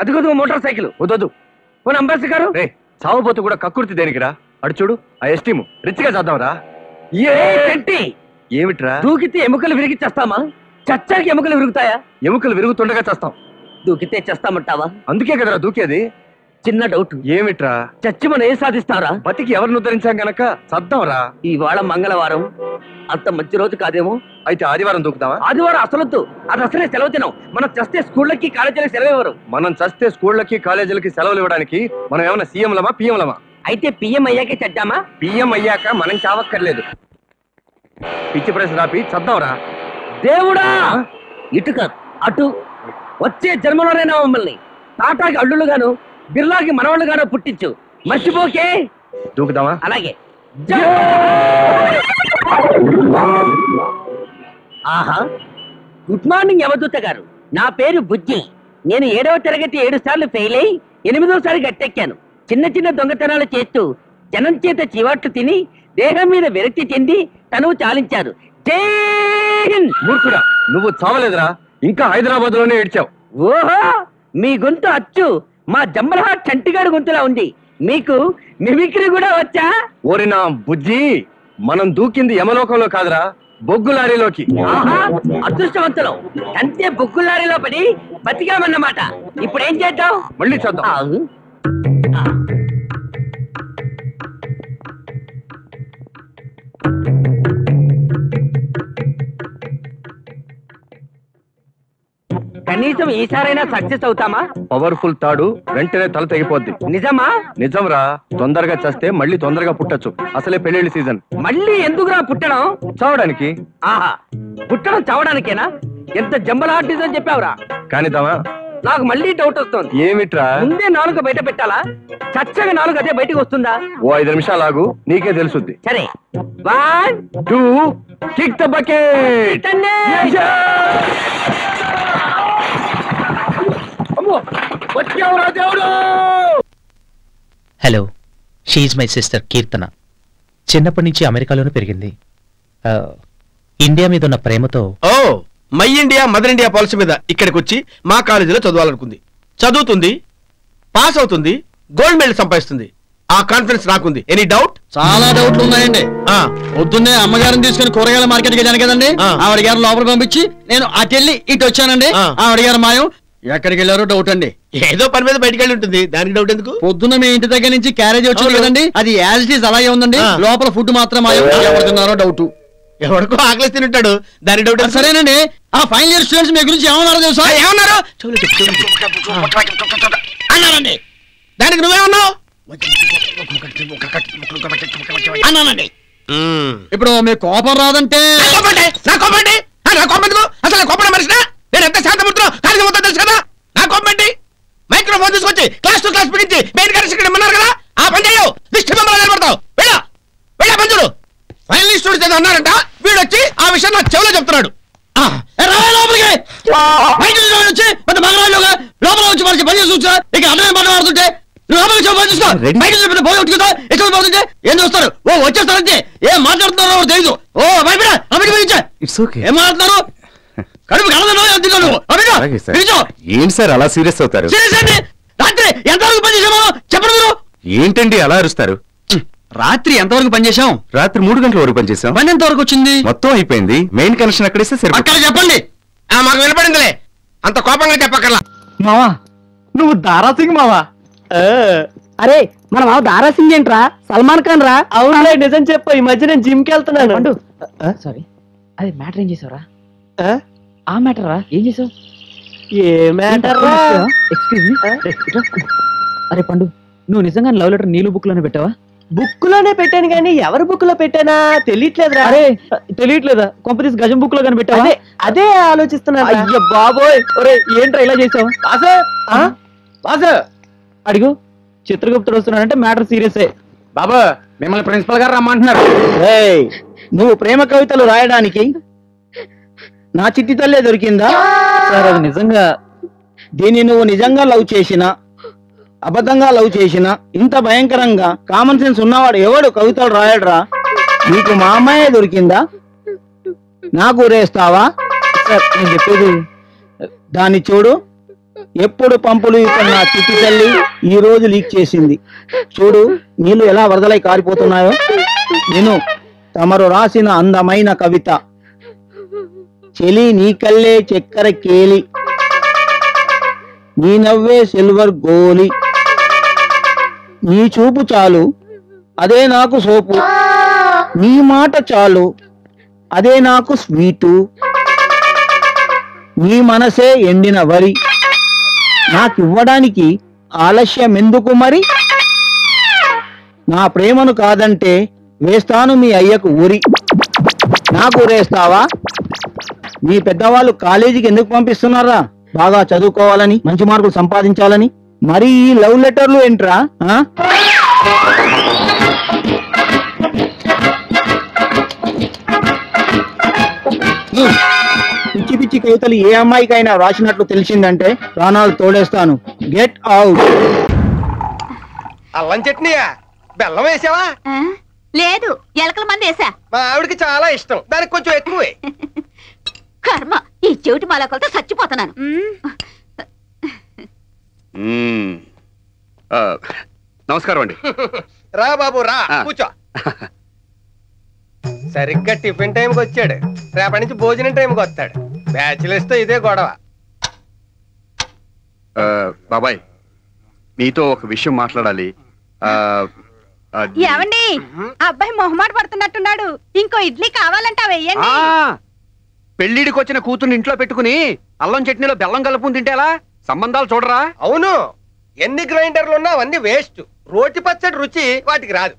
అదిగో motor cycle. వద్దు. పోనీ అంబాసి గారు రే చావబోతు కూడా కక్కుర్తి దేనికిరా? అడు చూడు ఆ ఎస్టీము. రిచ్గా చేద్దాంరా. ఏమిట్రా? దూకితే ఎముకలు విరిగి చేస్తామా? చచ్చానికి ఎముకలు విరుగుతాయా? ఎముకలు విరుగుతుండగా చేస్తాం. దూకితే చేస్తామంటావా? అందుకే కదరా దూకేది. చిన్న డౌట్. ఏమిట్రా? చచ్చి మనం ఏం సాధిస్తారా? బతికి ఎవరిని ఉద్ధరించాం గనక? సద్దాంరా ఇవాళ మంగళవారం. అంత మంచి రోజు కాదేమో? అయితే ఆదివారం దూకుదామా ఆదివారం అసలొద్దు. అది అసలే సెలవు తినం మనం చస్తే స్కూళ్ళకి కాలేజీలకి సెలవు ఇవ్వరు మనం చస్తే స్కూళ్ళకి కాలేజీలకి సెలవులు ఇవ్వడానికి మనం ఏమైనా సీఎంలమా పిఎంలమా? అయితే పిఎం అయ్యాకే చద్దామా? పిఎం అయ్యాక మనం చావక్కర్లేదు. పిచ్చి ప్రశ్న రాపి చద్దాంరా. దేవుడా! ఇటు కాదు అటు వచ్చే జన్మలోనైనా మమ్మల్ని. టాటాకి అల్లులుగాను బిర్లాకి మనవాళ్ళుగాను పుట్టించు. మర్చిపోకే. దూకుదామా అలాగే. ఆహా. గుడ్ మార్నింగ్ యమదూత గారు. నా పేరు బుజ్జి. నేను ఏడవ తరగతి ఏడు సార్లు ఫెయిల్ అయి ఎనిమిదోసారి గట్టెక్కాను. చిన్న చిన్న దొంగతనాలు చేస్తూ జనం చేత చివాట్లు తిని దేహం మీద విరక్తి చెంది తనువు చాలించారు. జై హింద్! మూర్ఖుడా నువ్వు చావలేదురా. ఇంకా హైదరాబాద్లోనే ఏడ్చావు. ఓహో! మీ గొంతు అచ్చు. మా జమ్మలహాట్ చంటిగాడి గొంతులా ఉంది. మీకు మిమిక్రీ కూడా వచ్చా? ఓరి నా బుజ్జి మనం దూకింది యమలోకంలో కాదురా బొగ్గు లారీలోకి. ఆహా అదృష్టవంతులం. అంతే బొగ్గులారిలో పడి బతికామన్నమాట. ఇప్పుడు ఏం చేద్దాం? మళ్ళీ చూద్దాం. కనీసం ఈసారైనా సక్సెస్ అవుతామా? పవర్ఫుల్ తాడు వెంటనే తల తెగిపోద్ది. నిజమా? నిజంరా తొందరగా చస్తే మళ్ళీ తొందరగా పుట్టొచ్చు. అసలే పెళ్ళిళ్ళ సీజన్. మళ్ళీ ఎందుకురా పుట్టడం? చావడానికి ఆహా పుట్టడం చావడానికేనా ఎంత జంబలాటిజం చెప్పావురా. కానిద్దామా నాకు మళ్ళీ డౌట్ వస్తుంది. ఏమిట్రా? ముందే నాలుగు బయట పెట్టాలా? చచ్చగా నాలుగు అదే బయటకు వస్తుందా? ఓ ఐదు నిమిషాలు ఆగు నీకే తెలుసుద్ది. సరే. One two kick the bucket అమ్మో వచ్చావురా దేవుడు! Hello she my sister Keerthana. చిన్నప్పటి నుంచి అమెరికాలోనే పెరిగింది. ఆ, ఇండియా మీద ఉన్న ప్రేమతో ఓ my India mother India policy మీద ఇక్కడికి వచ్చి మా కాలేజీలో చదవాలనుకుంది. చదువుతుంది పాస్ అవుతుంది గోల్డ్ మెడల్ సంపాదిస్తుంది. ఆ కాన్ఫిడెన్స్ నాకుంది. ఎనీ డౌట్ చాలా డౌట్లు ఉన్నాయండి. పొద్దున్నే అమ్మగారిని తీసుకుని కూరగాయల మార్కెట్కి వెళ్ళాను కదండి. ఆ. ఆవిడ గారు లోపల పంపించి నేను అటు వెళ్ళి ఇటు వచ్చానండి. ఆ. ఆవిడ గారు మాయం ఎక్కడికి వెళ్ళారో డౌట్ అండి. ఏదో పని మీద బయటికి వెళ్ళి ఉంటుంది. దానికి డౌట్ ఎందుకు? పొద్దున్న మీ ఇంటి దగ్గర నుంచి క్యారేజ్ వచ్చింది. కదండి. అది యాజ్ ఇట్ ఈస్ అలాగే ఉందండి. లోపల ఫుడ్ మాత్రం డౌట్ ఎవరికో ఆకలి తింటాడు దాని డౌట్? సరేనండి. ఆ ఫైనల్ ఇయర్ స్టూడెంట్స్ మీ గురించి ఏమన్నారో తెలుసా? ఏమన్నారు. అన్నారండి దానికి నువ్వేమన్నావు? అన్నానండి. ఇప్పుడు మీ కోపం రాదంటే నా కోపండి నా కోపండి ఆ, నా కోపం ఎందుకు అసలు నా కోపం మనిషినా నేను ఎంత శాంతపుత్రం కాలేజీ మొత్తం తెలుసు కదా నా కోపండి మైక్రోఫోన్ తీసుకొచ్చి క్లాస్ టు క్లాస్ పిలిచి మెయిన్ గారి ఇక్కడ ఉన్నారు కదా ఆ పని చేయవు దిష్టి బొమ్మలు నిలబడతావు వెళ్ళ వెళ్ళ పని చూడు ఫైనల్ స్టూడెంట్స్ ఏదో అన్నారంట? వీడు వచ్చి ఆ విషయం నా చెవిలో చెప్తున్నాడు. రావే లోపలికి! వచ్చి పెద్ద లోపల వచ్చి మనకి పని చేసి చూస్తా ఇక అర్థమే మాట మారుతుంటే నువ్వు లోపలికి వచ్చి పని చూసుకో బయట నుంచి పెద్ద పోయి ఉట్టుకుంటా ఇక్కడ పోతుంటే ఏం చూస్తారు? ఓ వచ్చేస్తారంటే ఏం మాట్లాడుతున్నారో ఓ భయపడా అభిడి పిలిచా ఇట్స్ ఓకే ఏం మాట్లాడుతున్నారు? కడుపు కలదనో నువ్వు? ఏంటి సార్ అలా సీరియస్ అవుతారు? సీరియస్ అండి రాత్రి ఎంతవరకు పని చేసామో చెప్పండి మీరు. ఏంటండి అలా అరుస్తారు? రాత్రి ఎంతవరకు పని చేసాం రాత్రి మూడు గంటల వరకు పనిచేసాం పని ఎంతవరకు వచ్చింది? మొత్తం అయిపోయింది. మెయిన్ కనెక్షన్ అక్కడేస్తే సరిపోతుంది అక్కడ చెప్పండి. ఆ మాకు వినపడిందిలే. అంత కోపంగా చెప్పక్కర్లా. మావా నువ్వు దారాసింగ్ మావా? అరే మన మావ దారాసింగ్ ఏంట్రా? సల్మాన్ ఖాన్ రా? అవునులే నిజం చెప్పు. ఈ మధ్య నేను జిమ్కి వెళ్తున్నాను. పండు. సారీ అదే మ్యాటర్ ఏం చేసావురా? ఆ? ఆ మ్యాటర్? రా ఏం చేసావు? ఏ మ్యాటర్ రా. ఎక్స్క్యూజ్ మీ అరే పండు నువ్వు నిజంగా లవ్ లెటర్ నీళ్ళు బుక్లోనే పెట్టావా? బుక్లోనే పెట్టాను కానీ ఎవరి బుక్లో పెట్టానా? తెలియట్లేదురా. అరే తెలియట్లేదా? కొంపతీస్ గజం బుక్లో కానీ పెట్టావా అదే అదే ఆలోచిస్తున్నా అయ్య బాబోయ్. ఒరే ఏంట్రా ఇలా చేసావు? బాసు! ఆ? బాసు! అడిగు. చిత్రగుప్తుడు వస్తున్నాడంటే మ్యాటర్ సీరియస్. బాబు మిమ్మల్ని ప్రిన్సిపల్ గారు రమ్మంటున్నారు. ఏయ్, నువ్వు ప్రేమ కవితలు రాయడానికి నా చిట్టి తల్లే దొరికిందా? సార్ అది నిజంగా దీన్ని నువ్వు నిజంగా లవ్ చేసినా అబద్ధంగా లవ్ చేసినా ఇంత భయంకరంగా కామన్ సెన్స్ ఉన్నవాడు ఎవడు? కవితలు రాయడురా. నీకు మా అమ్మాయే దొరికిందా? నాకు ఊరేస్తావా? నేను చెప్పేది దాన్ని చూడు. ఎప్పుడు పంపులు ఇక్కడ నా చిట్టి తల్లి ఈ రోజు లీక్ చేసింది. చూడు నీళ్ళు ఎలా వరదలై కారిపోతున్నాయో. నేను తమరు రాసిన అందమైన కవిత. చెలి నీకల్లే చక్కెర కేలి. నీ నవ్వే సిల్వర్ గోలి. నీ చూపు చాలు అదే నాకు సోపు. నీ మాట చాలు అదే నాకు స్వీటు. నీ మనసే ఎండిన వరి. నాకివ్వడానికి ఆలస్యం ఎందుకు మరి? నా ప్రేమను కాదంటే వేస్తాను మీ అయ్యకు ఊరి. నాకు ఊరేస్తావా? మీ పెద్దవాళ్ళు కాలేజీకి ఎందుకు పంపిస్తున్నారా? బాగా చదువుకోవాలని మంచి మార్కులు సంపాదించాలని. మరి ఈ లవ్ లెటర్లు ఏంట్రా? పిచ్చి పిచ్చి కవితలు ఏ అమ్మాయికైనా రాసినట్లు తెలిసిందంటే ప్రాణాలు తోడేస్తాను. గెట్ అవుట్ అల్లం చట్నీయా? బెల్లం వేసావా? లేదు ఎలకల మంది వేసా మా ఆవిడకి చాలా ఇష్టం. దానికి కొంచెం ఎక్కువే. కర్మ ఈ చెవిటి మాలకలతో చచ్చిపోతున్నాను. నమస్కారం అండి. రా బాబు రా. కూర్చో. సరిగ్గా టిఫిన్ టైంకి వచ్చాడు. రేపటి నుంచి భోజనం టైంకి వస్తాడు. బ్యాచిలర్స్తో ఇదే గొడవ. బాబాయ్ మీతో ఒక విషయం మాట్లాడాలి. ఏమండి? అబ్బాయి మొహమాట పడుతున్నట్టున్నాడు. ఇంకో ఇడ్లీ కావాలంటే వెయ్యండి పెళ్ళిడికి వచ్చిన కూతుర్ని ఇంట్లో పెట్టుకుని అల్లం చట్నీలో బెల్లం కలుపుకుని తింటే ఎలా? సంబంధాలు చూడరా? అవును. ఎన్ని గ్రైండర్లు ఉన్నా అవన్నీ వేస్ట్. రోటి పచ్చడి రుచి వాటికి రాదు.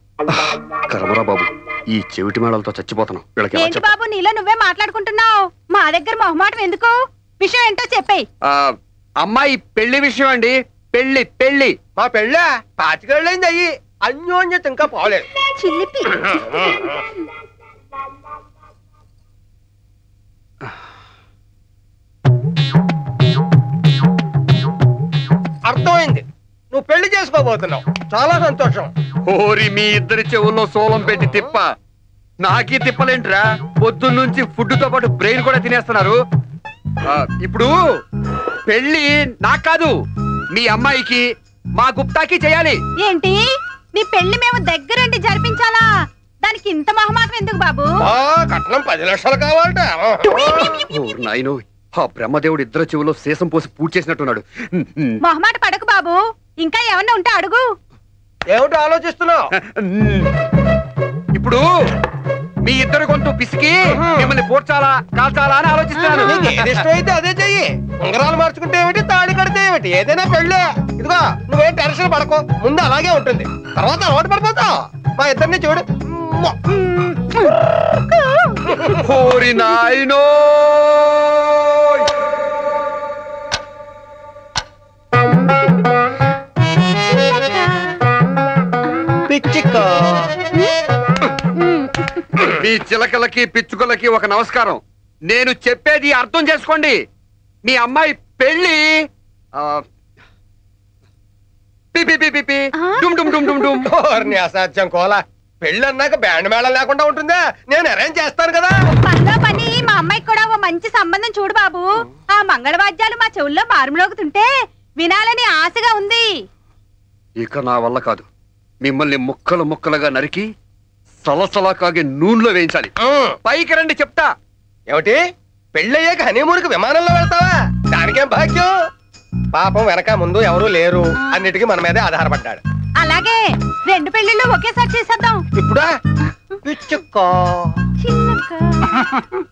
కరవరా బాబు ఈ చెవిటి మేడలతో చచ్చిపోతున్నాం ఏంటి చెప్ప- బాబు నీలో నువ్వే మాట్లాడుకుంటున్నావు? మా దగ్గర మొహమాటం ఎందుకు? విషయం ఏంటో చెప్పేయ్. ఆ, అమ్మాయి పెళ్ళి విషయం అండి. పెళ్ళి పెళ్ళి. మా పెళ్ళ? పాతికేళ్ళైంది అయ్యి. అన్యోన్యత ఇంకా పోలేదు. చిల్లిపి. చేసుకోబోతున్నావు. చాలా సంతోషం. ఓరి మీ ఇద్దరి చెవుల్లో సోలం పెట్టి తిప్ప. నాకీ తిప్పలేంట్రా? పొద్దున్నుంచి ఫుడ్తో పాటు బ్రెయిన్ కూడా తినేస్తున్నారు. ఆ, ఇప్పుడు పెళ్ళి నాకు కాదు మీ అమ్మాయికి మా గుప్తాకి చేయాలి. ఏంటి? నీ పెళ్ళి మేము దగ్గరుండి జరిపించాలా? దానికి ఇంత మొహమాటం ఎందుకు బాబు? ఆ కట్నం పది లక్షలు కావాలట. నాయనో ఆ బ్రహ్మదేవుడు ఇద్దరు చెవులో శేషం పోసి పూజ చేసినట్టున్నాడు మొహమాట పడకు బాబు. ఇంకా ఏమన్నా ఉంటే అడుగు. ఏమిటో ఆలోచిస్తున్నావు? ఇప్పుడు మీ ఇద్దరు గొంతు పిసికి మిమ్మల్ని పోడ్చాలా కాల్చాలా అని ఆలోచిస్తున్నాను. నీకు ఏది ఇష్టమైతే అదే చెయ్యి. ఉంగరాలు మార్చుకుంటే ఏమిటి తాళి కడితే ఏమిటి? ఏదైనా పెళ్ళే. ఇదిగో నువ్వేం టెన్షన్ పడకు. ముందు అలాగే ఉంటుంది. తర్వాత అలవాటు పడిపోతావు. మా ఇద్దరిని చూడు. ఓరి నాయనో. పిచ్చిక్క మీ చిలకలకి పిచ్చుకలకి ఒక నమస్కారం. నేను చెప్పేది అర్థం చేసుకోండి. మీ అమ్మాయి పెళ్ళి ఆ, పి పి పి పి పి, డుమ్ డుమ్ డుమ్ డుమ్ డుమ్. ఓర్ని అసాధ్యం కోలా. పెళ్ళి అన్నాక బ్యాండ్ మేళం లేకుండా ఉంటుందా? నేను అరేంజ్ చేస్తాను కదా. పనిలో పని మా అమ్మాయికి కూడా ఓ మంచి సంబంధం చూడు బాబు. ఆ మంగళవాద్యాలు మా చెవుల్లో మారుమోగుతుంటే వినాలని ఆశగా ఉంది. ఇక నా వల్ల కాదు. మిమ్మల్ని ముక్కలు ముక్కలుగా నరికి సలసలా కాగే నూనెలో వేయించాలి. పైకి రండి చెప్తా. ఏమిటి? పెళ్ళయ్యాక హనీమూన్కి విమానంలో వెళ్తావా? దానికేం భాగ్యం? పాపం వెనక ముందు ఎవరూ లేరు. అన్నిటికీ మన మీదే ఆధారపడ్డాడు. అలాగే రెండు పెళ్ళిళ్ళు ఒకేసారి చేసేద్దాం. ఇప్పుడా? చిన్నక్క.